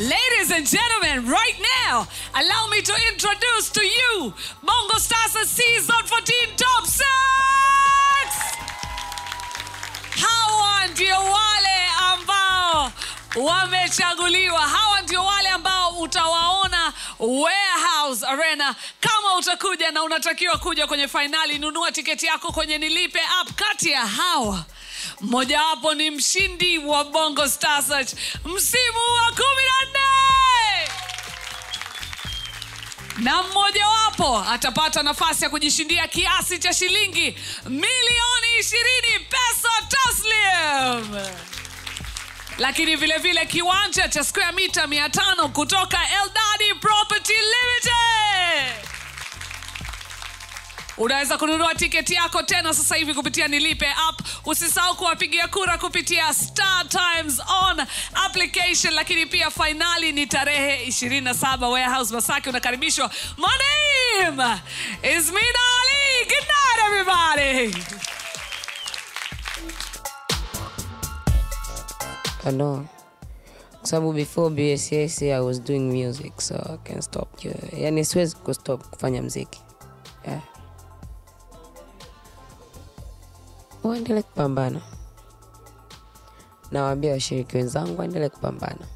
and gentlemen, right now, allow me to introduce to you Bongo Stars Season 14 Top 6! Hawa ndio wale ambao wamechaguliwa. Hawa ndio wale ambao utawaona Warehouse Arena. Kama utakuja na unatakiwa kuja kwenye fainali, nunua tiketi yako kwenye Nilipe app. Kati ya hawa mmojawapo ni mshindi wa Bongo Star Search msimu wa kumi na nne. Na mmojawapo atapata nafasi ya kujishindia kiasi cha shilingi milioni ishirini pesa taslim. Lakini vilevile vile kiwanja cha square mita mia tano kutoka eldadi unaweza kununua tiketi yako tena sasa hivi kupitia nilipe app usisahau kuwapigia kura kupitia star times on application lakini pia fainali ni tarehe 27 warehouse masaki unakaribishwa my name is mina ali good night everybody Hello. sababu before BSS I was doing music so I can stop. Yani siwezi kustop kufanya mziki. Yeah. Waendelee kupambana. Nawaambia washiriki wenzangu waendelee kupambana.